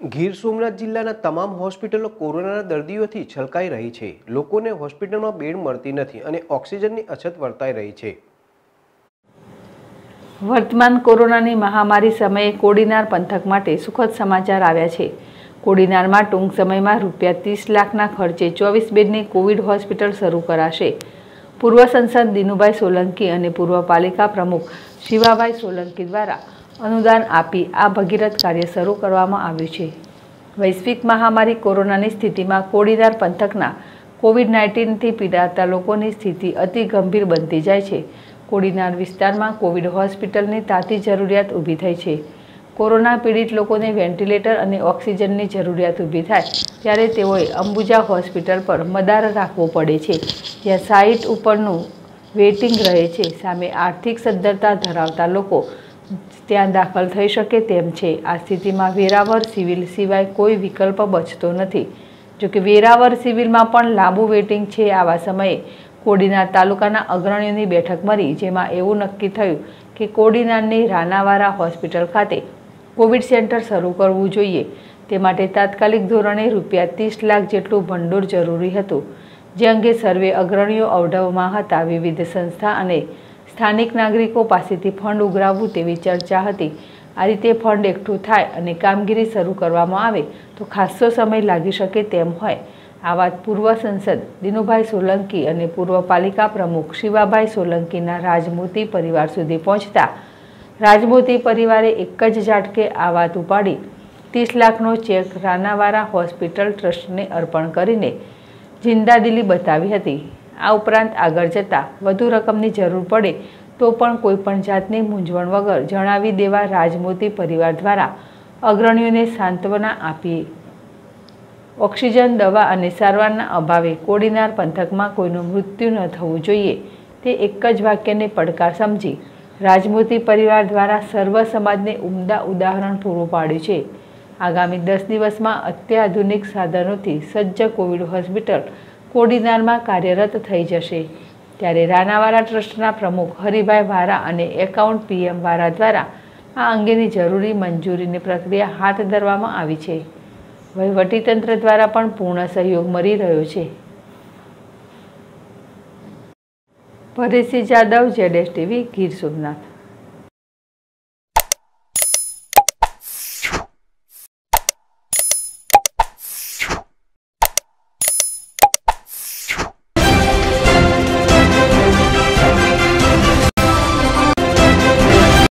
ગીર સોમનાથ જિલ્લાના તમામ હોસ્પિટલો કોરોનાના દર્દીઓથી છલકાઈ રહી છે. લોકોને હોસ્પિટલમાં બેડ મળતી નથી અને ઓક્સિજનની અછત વર્તાઈ રહી છે. વર્તમાન કોરોનાની મહામારી સમયે કોડીનાર પંથક માટે સુખદ સમાચાર આવ્યા છે. કોડીનારમાં ટૂંક સમયમાં રૂપિયા ત્રીસ લાખના ખર્ચે ચોવીસ બેડની કોવિડ હોસ્પિટલ શરૂ કરાશે. પૂર્વ સંસદ દિનુભાઈ સોલંકી અને પૂર્વ પાલિકા પ્રમુખ શિવાભાઈ સોલંકી દ્વારા અનુદાન આપી આ ભગીરથ કાર્ય શરૂ કરવામાં આવ્યું છે. વૈશ્વિક મહામારી કોરોનાની સ્થિતિમાં કોડીનાર પંથકના કોવિડ નાઇન્ટીનથી પીડાતા લોકોની સ્થિતિ અતિ ગંભીર બનતી જાય છે. કોડીનાર વિસ્તારમાં કોવિડ હોસ્પિટલની તાતી જરૂરિયાત ઊભી થઈ છે. કોરોના પીડિત લોકોને વેન્ટિલેટર અને ઓક્સિજનની જરૂરિયાત ઊભી થાય ત્યારે તેઓએ અંબુજા હોસ્પિટલ પર મદાર રાખવો પડે છે. જ્યાં સાઇટ ઉપરનું વેઇટિંગ રહે છે. સામે આર્થિક સદ્ધરતા ધરાવતા લોકો ત્યાં દાખલ થઈ શકે તેમ છે. આ સ્થિતિમાં વેરાવર સિવિલ સિવાય કોઈ વિકલ્પ બચતો નથી. જોકે વેરાવર સિવિલમાં પણ લાંબુ વેટિંગ છે આવા સમયે. કોડીનાર તાલુકાના અગ્રણીઓની બેઠક મળી, જેમાં એવું નક્કી થયું કે કોડીનારની રાનાવારા હોસ્પિટલ ખાતે કોવિડ સેન્ટર શરૂ કરવું જોઈએ. તે માટે તાત્કાલિક ધોરણે રૂપિયા ત્રીસ લાખ જેટલું ભંડોળ જરૂરી હતું. જે અંગે સર્વે અગ્રણીઓ અવઢવમાં હતા. વિવિધ સંસ્થા અને સ્થાનિક નાગરિકો પાસેથી ફંડ ઉઘરાવવું તેવી ચર્ચા હતી. આ રીતે ફંડ એકઠું થાય અને કામગીરી શરૂ કરવામાં આવે તો ખાસ્સો સમય લાગી શકે તેમ હોય. આ વાત પૂર્વ સંસદ દિનુભાઈ સોલંકી અને પૂર્વ પાલિકા પ્રમુખ શિવાભાઈ સોલંકીના રાજમૂર્તિ પરિવાર સુધી પહોંચતા. રાજમૂર્તિ પરિવારે એક જ ઝાટકે આ વાત ઉપાડી. ત્રીસ લાખનો ચેક રાનાવારા હોસ્પિટલ ટ્રસ્ટને અર્પણ કરીને. જિંદાદિલી બતાવી હતી. આ ઉપરાંત આગળ જતાં વધુ રકમની જરૂર પડે તો પણ કોઈપણ જાતની મૂંઝવણ વગર જણાવી દેવા રાજમોતી પરિવાર દ્વારા અગ્રણીઓને સાંત્વના આપી. ઓક્સિજન, દવા અને સારવારના અભાવે કોડીનાર પંથકમાં કોઈનું મૃત્યુ ન થવું જોઈએ. તે એક જ વાક્યને પડકાર સમજી રાજમૂર્તિ પરિવાર દ્વારા સર્વ સમાજને ઉમદા ઉદાહરણ પૂરું પાડ્યું છે. આગામી દસ દિવસમાં અત્યાધુનિક સાધનોથી સજ્જ કોવિડ હોસ્પિટલ કોડીનારમાં કાર્યરત થઈ જશે. ત્યારે રાણાવાળા ટ્રસ્ટના પ્રમુખ હરિભાઈ વારા અને એકાઉન્ટ પીએમ વારા દ્વારા આ અંગેની જરૂરી મંજૂરીની પ્રક્રિયા હાથ ધરવામાં આવી છે. વહીવટીતંત્ર દ્વારા પણ પૂર્ણ સહયોગ મળી રહ્યો છે. પરેશી જાદવ, જેડેશ ટીવી, ગીર સોમનાથ.